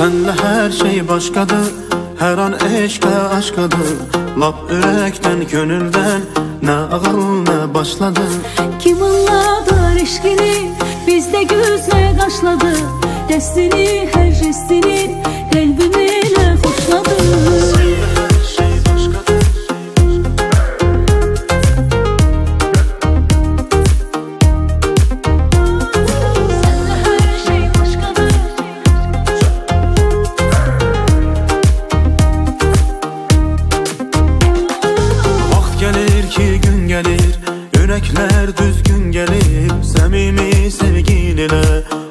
Senle her şey başkadır Her an eşke aşkadır. Lap yürekten gönülden Ne ağıl ne başladı. Kim anladı eşkini Bizde gözle kaşladı Destini her jestini Kalbimle hoşladı Yürekler düzgün gelir Samimi sevgiyle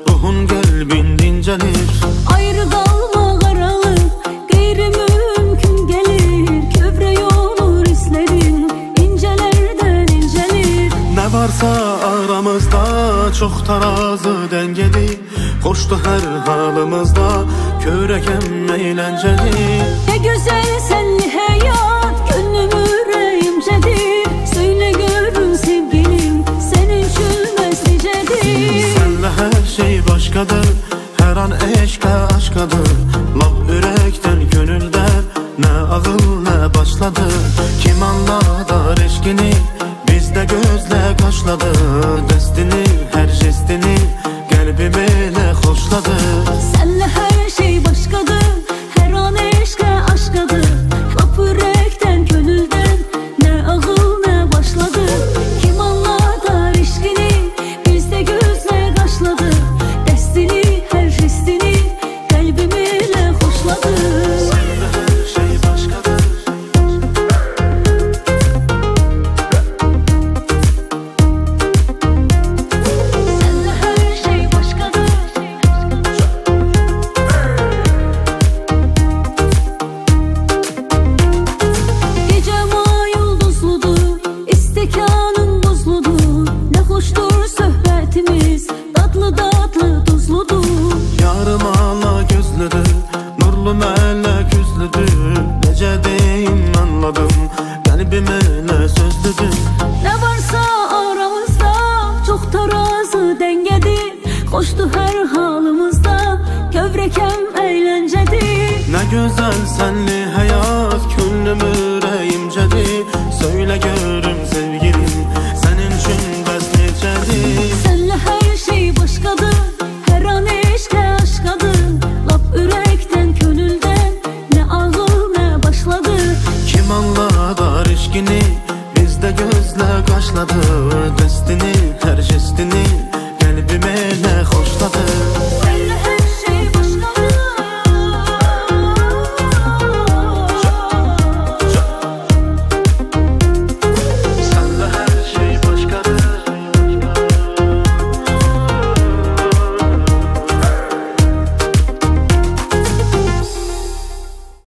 Ruhun kalbin dincelir Ayrı kalma karalık Gayri mümkün gelir Köbre olur hislerin incelerden incelir. Ne varsa aramızda Çok tarazi dengedir Hoştu her halımızda Körekem eğlenceli. Ne güzel senli şey başkadır. Her an eşke aşkadır. Lap yürekten gönülden Ne ağıl ne başladı. Kim anladı eşkini Bizde gözle kaşladı Hoştu her halımızda Kövrekem eğlencedi Ne güzel senli hayat Könlüm yüreğimcedi Söyle görüm sevgilim Senin için bəs necədi Senle her şey başkadır Her an eşkə aşkadır. Lap ürəkdən, könüldən Ne ağıl ne başladı. Kim anladar eşkini Bizde gözle kaşladı. Destini, tercistini Qəlbimə nə xoşladı?